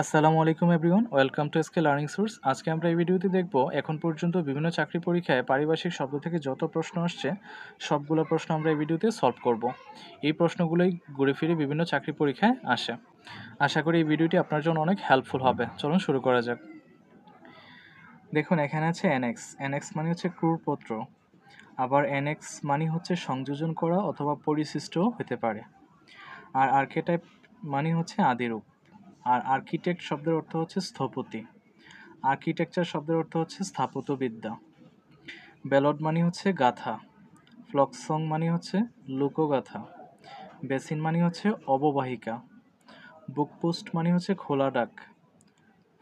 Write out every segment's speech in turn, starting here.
আসসালামু আলাইকুম everyone welcome to SK learning source আজকে আমরা এই ভিডিওতে দেখব, এখন পর্যন্ত বিভিন্ন চাকরি পরীক্ষায় পারিভাষিক শব্দ থেকে যত প্রশ্ন আসছে, সবগুলো প্রশ্ন আমরা এই ভিডিওতে সলভ করব। এই প্রশ্নগুলোই ঘুরে ফিরে বিভিন্ন চাকরি পরীক্ষায় আসে। আশা করি এই ভিডিওটি আপনার জন্য অনেক হেল্পফুল হবে। চলুন শুরু করা যাক। দেখুন, এখানে আছে এনএক্স এনএক্স মানে হচ্ছে ক্রুরপত্র আবার এনএক্স মানে হচ্ছে সংযোজন করা অথবা পরিশিষ্ট হতে পারে। আর আর্কেটাইপ মানে হচ্ছে আদিরূপ। আর আর্কিটেক্ট শব্দের অর্থ হচ্ছে স্থপতি। আর্কিটেকচার শব্দের অর্থ হচ্ছে স্থাপত্যবিদ্যা। ব্যালট মানে হচ্ছে গাথা। ফ্লক সং মানে হচ্ছে লোকগাথা। বেসিন মানে হচ্ছে অববাহিকা। বুকপোস্ট মানে হচ্ছে খোলা ডাক।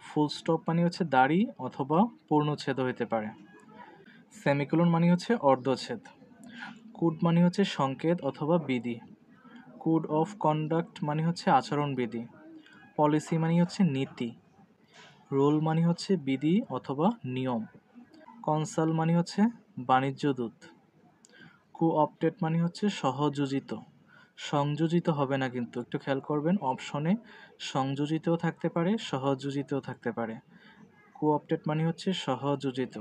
ফুল স্টপ মানে হচ্ছে দাড়ি অথবা পূর্ণচ্ছেদ হতে পারে। সেমিকুলন মানে হচ্ছে অর্ধচ্ছেদ। কুড মানে হচ্ছে সংকেত অথবা বিধি। কুড অফ কন্ডাক্ট মানে হচ্ছে আচরণবিধি। পলিসি মানে হচ্ছে নীতি। রোল মানে হচ্ছে বিধি অথবা নিয়ম। কনসাল মানে হচ্ছে বাণিজ্য দূত। কোঅপটেড মানে হচ্ছে সহযোজিত। সংযোজিত হবে না কিন্তু। একটু খেয়াল করবেন, অপশনে সংযোজিতও থাকতে পারে, সহযোজিতও থাকতে পারে। কোঅপটেড মানে হচ্ছে সহযোজিত।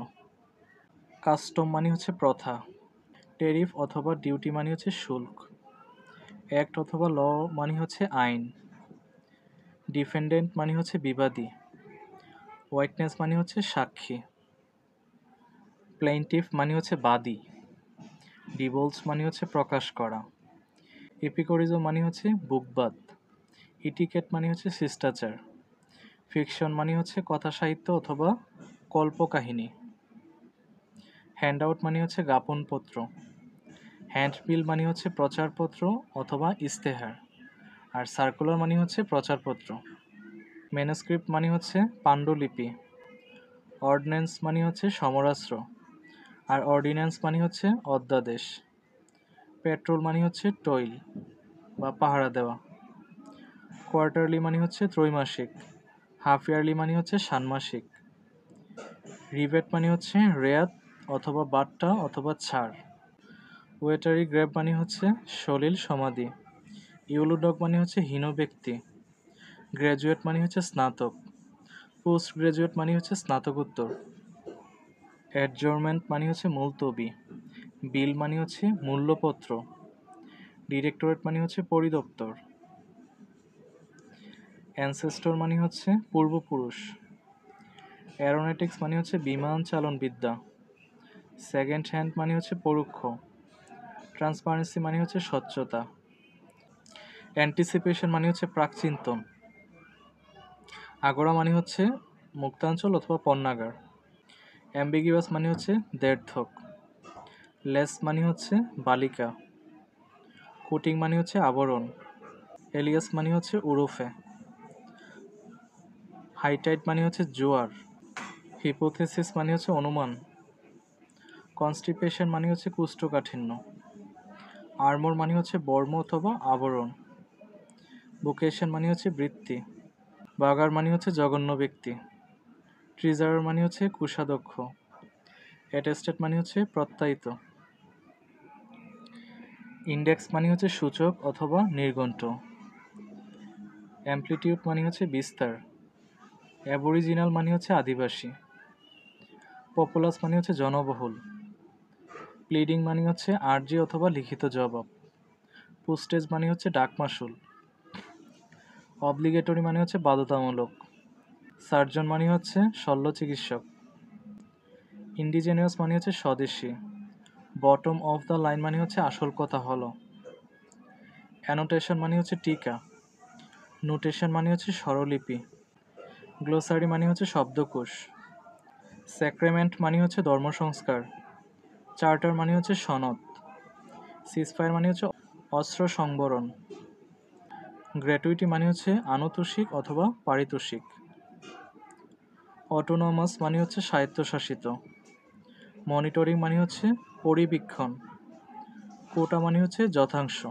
কাস্টম মানে হচ্ছে প্রথা। টেরিফ অথবা ডিউটি মানে হচ্ছে শুল্ক। অ্যাক্ট অথবা ল মানে হচ্ছে আইন। ডিফেন্ডেন্ট মানে হচ্ছে বিবাদী, হোয়াইটনেস মানে হচ্ছে সাক্ষী, প্লেইন্টিফ মানে হচ্ছে বাদী ডিভোলস মানে হচ্ছে প্রকাশ করা, এপিকোরিজম মানে হচ্ছে বুকবাদ, ইটিকেট মানে হচ্ছে শিষ্টাচার, ফিকশন মানে হচ্ছে কথা সাহিত্য অথবা কল্পকাহিনী হ্যান্ড আউট মানে হচ্ছে জ্ঞাপনপত্র হ্যান্ডবিল মানে হচ্ছে প্রচারপত্র অথবা ইস্তেহার আর সার্কুলার মানে হচ্ছে প্রচারপত্র। ম্যানুস্ক্রিপ্ট মানে হচ্ছে পাণ্ডুলিপি। অর্ডিন্যান্স মানে হচ্ছে সমরাস্ত্র। আর অর্ডিন্যান্স মানে হচ্ছে অধ্যাদেশ। পেট্রোল মানে হচ্ছে টইল বা পাহারা দেওয়া। কোয়ার্টারলি মানে হচ্ছে ত্রৈমাসিক। হাফ ইয়ারলি মানে হচ্ছে ষান্মাসিক। রিভেট মানে হচ্ছে রেয়াত অথবা বাট্টা অথবা ছাড়। ওয়েটারি গ্র্যাব মানে হচ্ছে সলিল সমাধি। ইউলুডক মানে হচ্ছে হীন ব্যক্তি গ্র্যাজুয়েট মানে হচ্ছে স্নাতক পোস্ট গ্র্যাজুয়েট মানে হচ্ছে স্নাতকোত্তর অ্যাডজর্মেন্ট মানে হচ্ছে মুলতবি বিল মানে হচ্ছে মূল্যপত্র ডিরেক্টরেট মানে হচ্ছে পরিদপ্তর অ্যানসেস্টর মানে হচ্ছে পূর্বপুরুষ অ্যারোনেটিক্স মানে হচ্ছে বিমান চালন বিদ্যা সেকেন্ড হ্যান্ড মানে হচ্ছে পরোক্ষ ট্রান্সপারেন্সি মানে হচ্ছে স্বচ্ছতা অ্যান্টিসিপেশন মানে হচ্ছে প্রাকচিন্তন আগোড়া মানে হচ্ছে মুক্তাঞ্চল অথবা পণ্যাগার অ্যাম্বিগিউয়াস মানে হচ্ছে দেড়থক লেস মানে হচ্ছে বালিকা কোটিং মানে হচ্ছে আবরণ এলিয়াস মানে হচ্ছে উরুফে হাইটাইট মানে হচ্ছে জোয়ার হিপোথেসিস মানে হচ্ছে অনুমান কনস্টিপেশন মানে হচ্ছে কুষ্ঠকাঠিন্য আর্মোর মানে হচ্ছে বর্ম অথবা আবরণ ভোকেশন মানে হচ্ছে বৃত্তি বাগার মানে হচ্ছে জঘন্য ব্যক্তি ট্রিজারার মানে হচ্ছে কুষাদক্ষ অ্যাটেস্টেড মানে হচ্ছে প্রত্যায়িত ইন্ডেক্স মানে হচ্ছে সূচক অথবা নির্ঘণ্ট অ্যাম্প্লিটিউড মানে হচ্ছে বিস্তার অ্যাবরিজিনাল মানে হচ্ছে আদিবাসী পপুলাস মানে হচ্ছে জনবহুল প্লিডিং মানে হচ্ছে আর্জি অথবা লিখিত জবাব পোস্টেজ মানে হচ্ছে ডাকমাসুল অবলিগেটরি মানে হচ্ছে বাধ্যতামূলক সার্জন মানে হচ্ছে শল্য চিকিৎসক ইন্ডিজেনিয়াস মানে হচ্ছে স্বদেশী বটম অফ দ্য লাইন মানে হচ্ছে আসল কথা হলো অ্যানোটেশন মানে হচ্ছে টিকা নোটেশন মানে হচ্ছে স্বরলিপি গ্লোসারি মানে হচ্ছে শব্দকোষ স্যাক্রেমেন্ট মানে হচ্ছে ধর্মসংস্কার চার্টার মানে হচ্ছে সনদ সিসফায়ার মানে হচ্ছে অস্ত্র সংবরণ গ্র্যাটুইটি মানে হচ্ছে আনতোষিক অথবা পারিতোষিক। অটোনমাস মানে হচ্ছে স্বায়ত্তশাসিত। মনিটরিং মানে হচ্ছে পরিবীক্ষণ। কোটা মানে হচ্ছে যথাংশ।